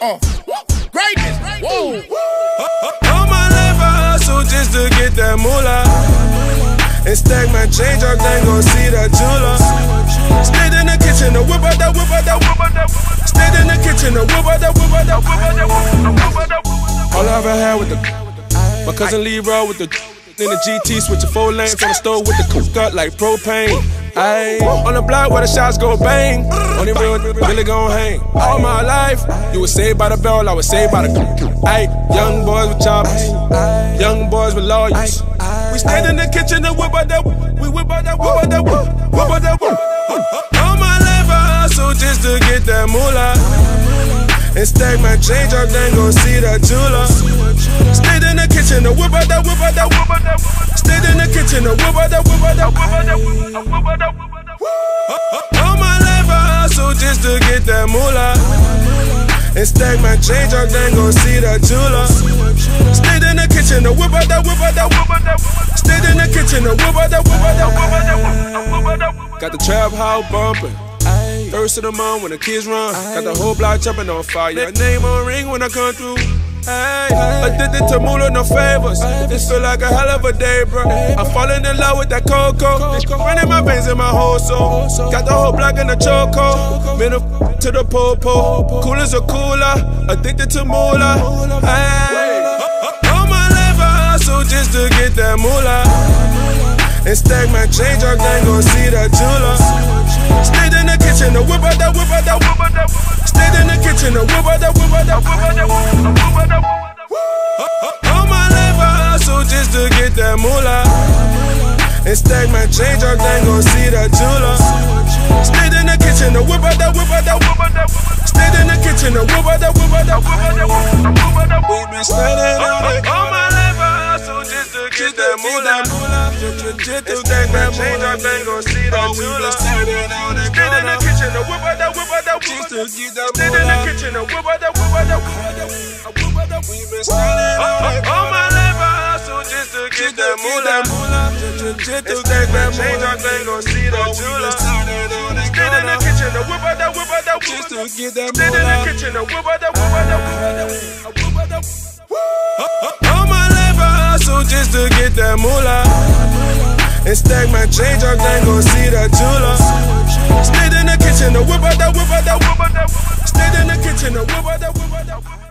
off. Whoa. All my life I hustle just to get that moolah. And stack my change up, then gon' see that jeweler. Stayed in the kitchen, the whip out that whip out that whip out that. Stayed in the kitchen, the whip out that whip out that whip out that whip out that. All I ever had with the my cousin Leroy with the in the GT, switching four lanes on the stove with the cook up like propane. Ayy, on the block where the shots go bang. Only real really gon' hang. All my life, you was saved by the bell, I was saved by the. Ayy, young boys with choppers, young boys with lawyers. We stayed in the kitchen and whip out that, we whip out that, whip out that, whip out that. All my life I hustle just to get that moolah. And stack my change up, then gon' see that jeweler. Stayed in the kitchen, the whip out that, whip out that, whip out that. Stayed in the kitchen, the whip out that, whip out that, whip out that, All my life I hustle just to get that moolah. And stack my change up, then go see that jeweler. Stayed in the kitchen, the whip out that, whip out that, whip out that. Stayed in the kitchen, the whip out that, whip out that, whip out that, whip. Got the trap house bumping. First of the month when the kids run. Got the whole block jumping on fire. Name on ring when I come through. Hey, addicted to moolah, no favors. This feel like a hell of a day, bro. I'm falling in love with that cocoa. Running my veins in my whole soul. Got the whole block in the choco. Middle to the popo. Cool as a cooler. Addicted to moolah. Hey, all my life I hustle just to get that moolah. And stack my change up, then gon' see that jeweler. Stayed in the kitchen, the whip out that, whip out that, whip out that. Stayed in the kitchen, the whip out that, whip out that, whip out that, whip out that. All my life I hustle just to get that moolah. And stack my change up, then gon' see that jeweler. Stayed in the kitchen, the whip out that, whip out that, whip out that. Stayed in the kitchen, the whip out that, whip out that, whip out that, whip out that. We been standing on it. All my life I hustle just to get that moolah. Just to stack my change up, then gon' see that jeweler. Stayed in the kitchen, the whip out that, whip out that, whip out that. Stayed in the kitchen, the whip out that, whip out that, whip out that, whip out that. We been standing on it. All my life I hustle just to get that moolah. To stack my change up, then gon' see that jeweler. Stayed in the kitchen, the whip out that, whip out that, just to get that. Stayed in the kitchen, whip out that, whip out that, whip out that, whip out that. All my life I hustle just to get that moolah. And stack my change up, then gon' see that jeweler. Stayed in the kitchen, the whip out that, whip out that, whip out that. Stayed in the kitchen, the whip out that, whip out that.